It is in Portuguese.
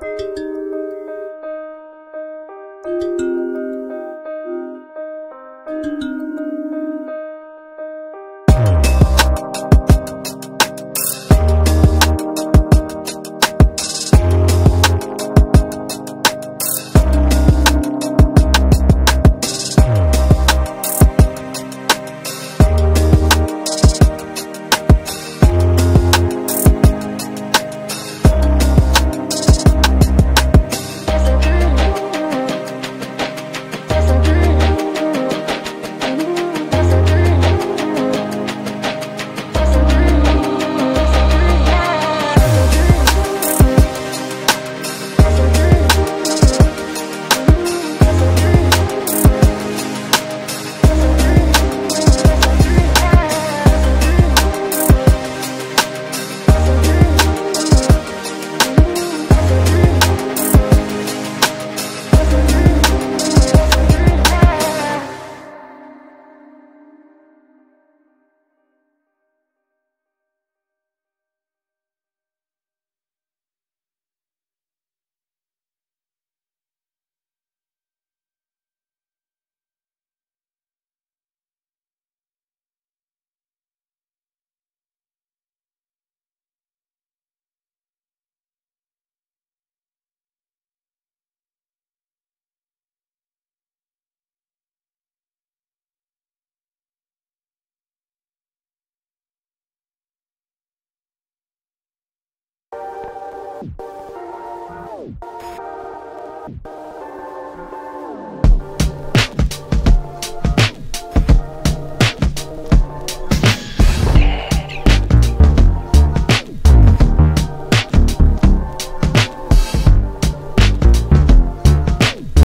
Música